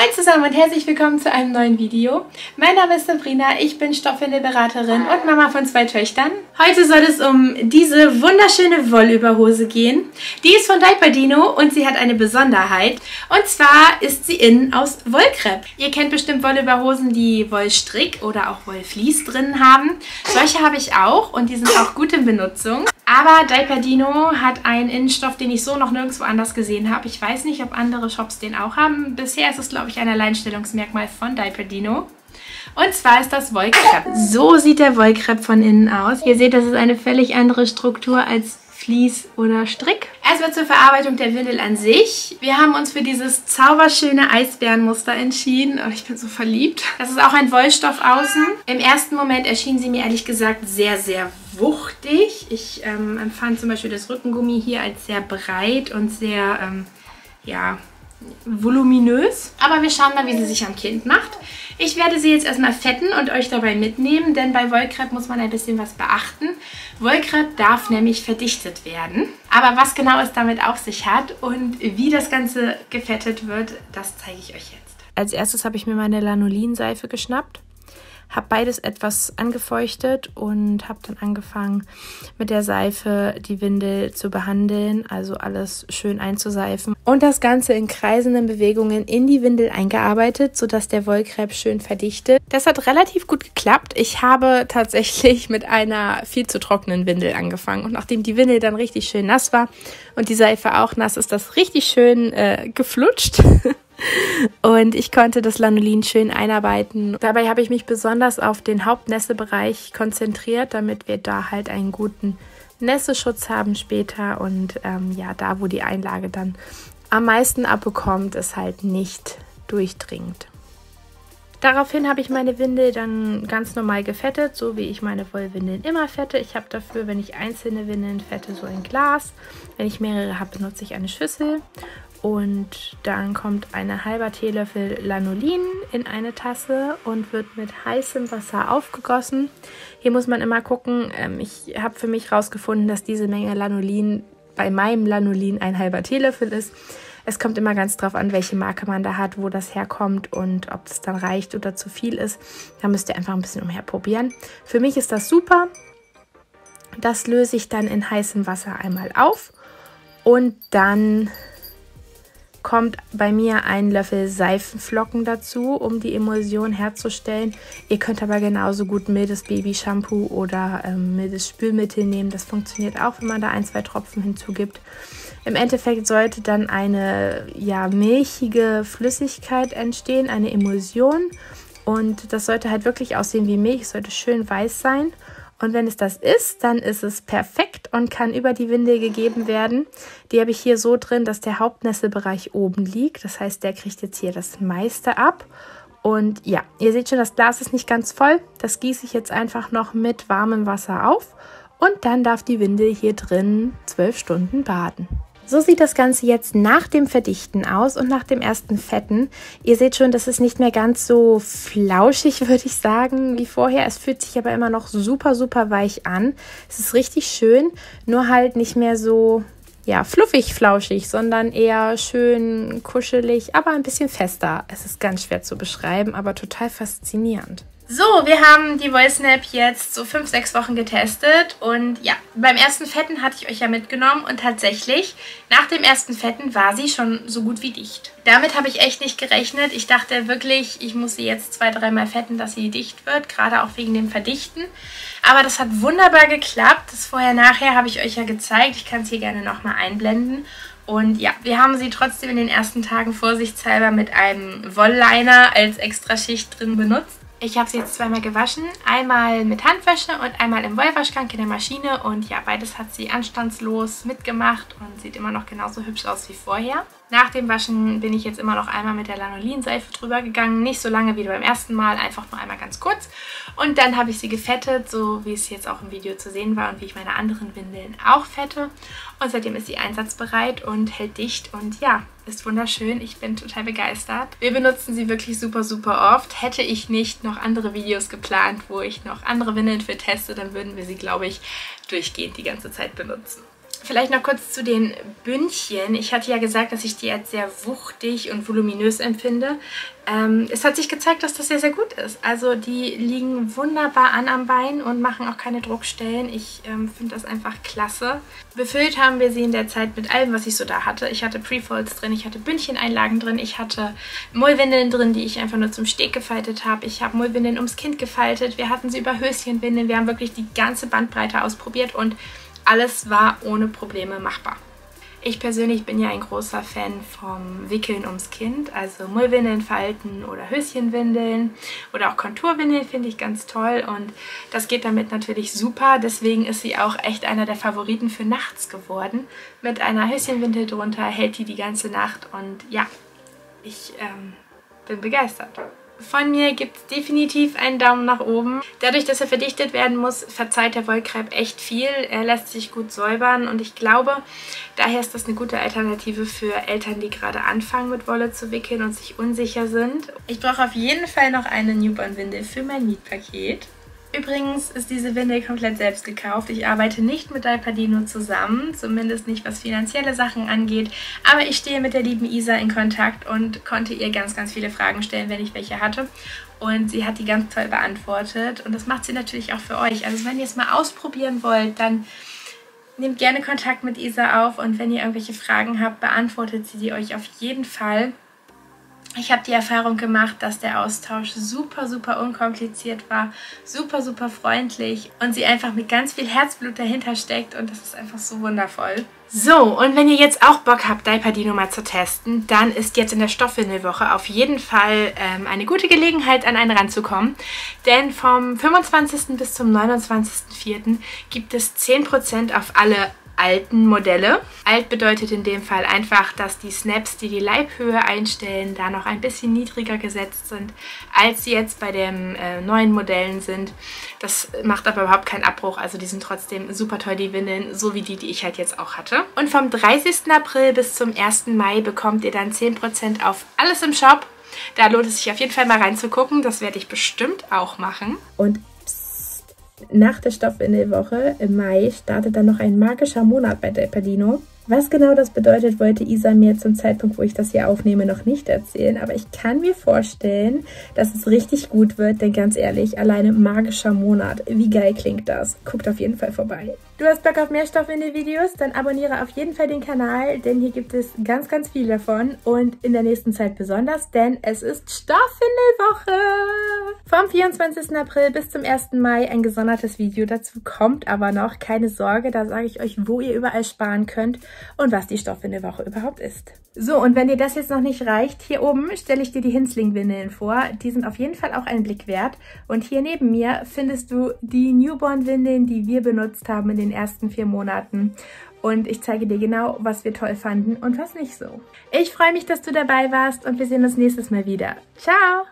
Moin zusammen und herzlich willkommen zu einem neuen Video. Mein Name ist Sabrina, ich bin Stoffwindelberaterin und Mama von zwei Töchtern. Heute soll es um diese wunderschöne Wollüberhose gehen. Die ist von Dino und sie hat eine Besonderheit. Und zwar ist sie innen aus Wollkrepp. Ihr kennt bestimmt Wollüberhosen, die Wollstrick oder auch Wollflies drin haben. Solche habe ich auch und die sind auch gut in Benutzung. Aber Dino hat einen Innenstoff, den ich so noch nirgendwo anders gesehen habe. Ich weiß nicht, ob andere Shops den auch haben. Bisher ist es, glaube ich, ein Alleinstellungsmerkmal von Diaper Dino. Und zwar ist das Wollkrepp. So sieht der Wollkrepp von innen aus. Ihr seht, das ist eine völlig andere Struktur als Vlies oder Strick. Erstmal zur Verarbeitung der Windel an sich. Wir haben uns für dieses zauberschöne Eisbärenmuster entschieden. Oh, ich bin so verliebt. Das ist auch ein Wollstoff außen. Im ersten Moment erschien sie mir ehrlich gesagt sehr, sehr wuchtig. Ich ähm, empfand zum Beispiel das Rückengummi hier als sehr breit und sehr, ähm, ja, voluminös. Aber wir schauen mal, wie sie sich am Kind macht. Ich werde sie jetzt erstmal fetten und euch dabei mitnehmen, denn bei Wollkrepp muss man ein bisschen was beachten. Wollkrepp darf nämlich verdichtet werden. Aber was genau es damit auf sich hat und wie das Ganze gefettet wird, das zeige ich euch jetzt. Als erstes habe ich mir meine Lanolinseife geschnappt habe beides etwas angefeuchtet und habe dann angefangen mit der Seife die Windel zu behandeln, also alles schön einzuseifen und das Ganze in kreisenden Bewegungen in die Windel eingearbeitet, sodass der Wollkrepp schön verdichtet. Das hat relativ gut geklappt. Ich habe tatsächlich mit einer viel zu trockenen Windel angefangen und nachdem die Windel dann richtig schön nass war und die Seife auch nass ist, das richtig schön äh, geflutscht. Und ich konnte das Lanolin schön einarbeiten. Dabei habe ich mich besonders auf den Hauptnässebereich konzentriert, damit wir da halt einen guten Nässeschutz haben später. Und ähm, ja, da, wo die Einlage dann am meisten abbekommt, ist halt nicht durchdringend. Daraufhin habe ich meine Windel dann ganz normal gefettet, so wie ich meine Wollwindeln immer fette. Ich habe dafür, wenn ich einzelne Windeln fette, so ein Glas. Wenn ich mehrere habe, benutze ich eine Schüssel. Und dann kommt ein halber Teelöffel Lanolin in eine Tasse und wird mit heißem Wasser aufgegossen. Hier muss man immer gucken, ähm, ich habe für mich herausgefunden, dass diese Menge Lanolin bei meinem Lanolin ein halber Teelöffel ist. Es kommt immer ganz drauf an, welche Marke man da hat, wo das herkommt und ob es dann reicht oder zu viel ist. Da müsst ihr einfach ein bisschen umherprobieren. Für mich ist das super. Das löse ich dann in heißem Wasser einmal auf und dann kommt bei mir ein Löffel Seifenflocken dazu, um die Emulsion herzustellen. Ihr könnt aber genauso gut mildes Babyshampoo oder ähm, mildes Spülmittel nehmen. Das funktioniert auch, wenn man da ein, zwei Tropfen hinzugibt. Im Endeffekt sollte dann eine ja, milchige Flüssigkeit entstehen, eine Emulsion. Und das sollte halt wirklich aussehen wie Milch, sollte schön weiß sein. Und wenn es das ist, dann ist es perfekt und kann über die Windel gegeben werden. Die habe ich hier so drin, dass der Hauptnesselbereich oben liegt. Das heißt, der kriegt jetzt hier das meiste ab. Und ja, ihr seht schon, das Glas ist nicht ganz voll. Das gieße ich jetzt einfach noch mit warmem Wasser auf. Und dann darf die Windel hier drin zwölf Stunden baden. So sieht das Ganze jetzt nach dem Verdichten aus und nach dem ersten Fetten. Ihr seht schon, das ist nicht mehr ganz so flauschig, würde ich sagen, wie vorher. Es fühlt sich aber immer noch super, super weich an. Es ist richtig schön, nur halt nicht mehr so ja, fluffig, flauschig, sondern eher schön kuschelig, aber ein bisschen fester. Es ist ganz schwer zu beschreiben, aber total faszinierend. So, wir haben die Voice Snap jetzt so 5-6 Wochen getestet und ja, beim ersten Fetten hatte ich euch ja mitgenommen und tatsächlich, nach dem ersten Fetten war sie schon so gut wie dicht. Damit habe ich echt nicht gerechnet. Ich dachte wirklich, ich muss sie jetzt zwei, dreimal fetten, dass sie dicht wird, gerade auch wegen dem Verdichten. Aber das hat wunderbar geklappt. Das Vorher-Nachher habe ich euch ja gezeigt. Ich kann es hier gerne nochmal einblenden. Und ja, wir haben sie trotzdem in den ersten Tagen vorsichtshalber mit einem Wollliner als Extraschicht drin benutzt. Ich habe sie jetzt zweimal gewaschen. Einmal mit Handwäsche und einmal im Wollwaschgang in der Maschine. Und ja, beides hat sie anstandslos mitgemacht und sieht immer noch genauso hübsch aus wie vorher. Nach dem Waschen bin ich jetzt immer noch einmal mit der Lanolinseife drüber gegangen. Nicht so lange wie beim ersten Mal, einfach nur einmal ganz kurz. Und dann habe ich sie gefettet, so wie es jetzt auch im Video zu sehen war und wie ich meine anderen Windeln auch fette. Und seitdem ist sie einsatzbereit und hält dicht und ja, ist wunderschön. Ich bin total begeistert. Wir benutzen sie wirklich super, super oft. Hätte ich nicht noch andere Videos geplant, wo ich noch andere Windeln für teste, dann würden wir sie, glaube ich, durchgehend die ganze Zeit benutzen. Vielleicht noch kurz zu den Bündchen. Ich hatte ja gesagt, dass ich die als sehr wuchtig und voluminös empfinde. Ähm, es hat sich gezeigt, dass das sehr, sehr gut ist. Also die liegen wunderbar an am Bein und machen auch keine Druckstellen. Ich ähm, finde das einfach klasse. Befüllt haben wir sie in der Zeit mit allem, was ich so da hatte. Ich hatte Prefolds drin, ich hatte Bündcheneinlagen drin, ich hatte Mullwindeln drin, die ich einfach nur zum Steg gefaltet habe. Ich habe Mullwindeln ums Kind gefaltet. Wir hatten sie über Höschenwindeln. Wir haben wirklich die ganze Bandbreite ausprobiert und alles war ohne Probleme machbar. Ich persönlich bin ja ein großer Fan vom Wickeln ums Kind, also Mullwindeln falten oder Höschenwindeln oder auch Konturwindeln finde ich ganz toll und das geht damit natürlich super. Deswegen ist sie auch echt einer der Favoriten für nachts geworden. Mit einer Höschenwindel drunter hält die die ganze Nacht und ja, ich ähm, bin begeistert. Von mir gibt es definitiv einen Daumen nach oben. Dadurch, dass er verdichtet werden muss, verzeiht der Wollkreib echt viel. Er lässt sich gut säubern und ich glaube, daher ist das eine gute Alternative für Eltern, die gerade anfangen mit Wolle zu wickeln und sich unsicher sind. Ich brauche auf jeden Fall noch eine Newborn-Windel für mein Mietpaket. Übrigens ist diese Windel komplett selbst gekauft. Ich arbeite nicht mit Dalpadino zusammen, zumindest nicht was finanzielle Sachen angeht. Aber ich stehe mit der lieben Isa in Kontakt und konnte ihr ganz, ganz viele Fragen stellen, wenn ich welche hatte. Und sie hat die ganz toll beantwortet. Und das macht sie natürlich auch für euch. Also wenn ihr es mal ausprobieren wollt, dann nehmt gerne Kontakt mit Isa auf. Und wenn ihr irgendwelche Fragen habt, beantwortet sie die euch auf jeden Fall. Ich habe die Erfahrung gemacht, dass der Austausch super, super unkompliziert war, super, super freundlich und sie einfach mit ganz viel Herzblut dahinter steckt und das ist einfach so wundervoll. So, und wenn ihr jetzt auch Bock habt, Daipadino mal zu testen, dann ist jetzt in der Stoffwindelwoche auf jeden Fall ähm, eine gute Gelegenheit, an einen ranzukommen. Denn vom 25. bis zum 29.04. gibt es 10% auf alle alten Modelle. Alt bedeutet in dem Fall einfach, dass die Snaps, die die Leibhöhe einstellen, da noch ein bisschen niedriger gesetzt sind, als sie jetzt bei den äh, neuen Modellen sind. Das macht aber überhaupt keinen Abbruch, also die sind trotzdem super toll, die Windeln, so wie die, die ich halt jetzt auch hatte. Und vom 30. April bis zum 1. Mai bekommt ihr dann 10% auf alles im Shop. Da lohnt es sich auf jeden Fall mal reinzugucken. Das werde ich bestimmt auch machen. Und nach der Stoffwindelwoche im Mai startet dann noch ein magischer Monat bei Delpadino. Was genau das bedeutet, wollte Isa mir zum Zeitpunkt, wo ich das hier aufnehme, noch nicht erzählen. Aber ich kann mir vorstellen, dass es richtig gut wird, denn ganz ehrlich, alleine magischer Monat, wie geil klingt das? Guckt auf jeden Fall vorbei. Du hast Bock auf mehr Stoff in den Videos? Dann abonniere auf jeden Fall den Kanal, denn hier gibt es ganz, ganz viel davon und in der nächsten Zeit besonders, denn es ist Stoffwindelwoche! Vom 24. April bis zum 1. Mai ein gesondertes Video dazu kommt aber noch. Keine Sorge, da sage ich euch, wo ihr überall sparen könnt und was die Stoffwindelwoche überhaupt ist. So, und wenn dir das jetzt noch nicht reicht, hier oben stelle ich dir die Hinsling-Windeln vor. Die sind auf jeden Fall auch einen Blick wert. Und hier neben mir findest du die Newborn-Windeln, die wir benutzt haben in den ersten vier Monaten. Und ich zeige dir genau, was wir toll fanden und was nicht so. Ich freue mich, dass du dabei warst und wir sehen uns nächstes Mal wieder. Ciao!